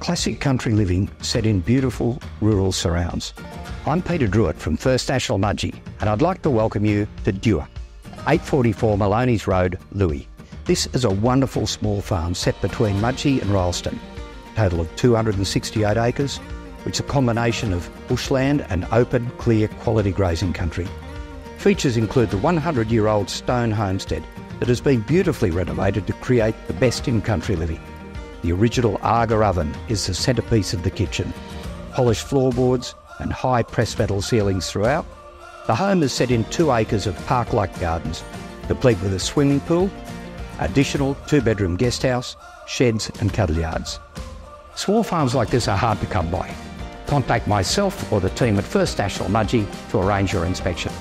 classic country living set in beautiful rural surrounds. I'm Peter Druitt from First National Mudgee, and I'd like to welcome you to Duagh, 844 Maloney's Road, Lue. This is a wonderful small farm set between Mudgee and Rylstone, total of 268 acres, which is a combination of bushland and open, clear, quality grazing country. Features include the 100 year old stone homestead that has been beautifully renovated to create the best in country living. The original Aga oven is the centrepiece of the kitchen. Polished floorboards and high pressed metal ceilings throughout. The home is set in two acres of park like gardens, complete with a swimming pool, additional two bedroom guest house, sheds, and cattle yards. Small farms like this are hard to come by. Contact myself or the team at First National Mudgee to arrange your inspection.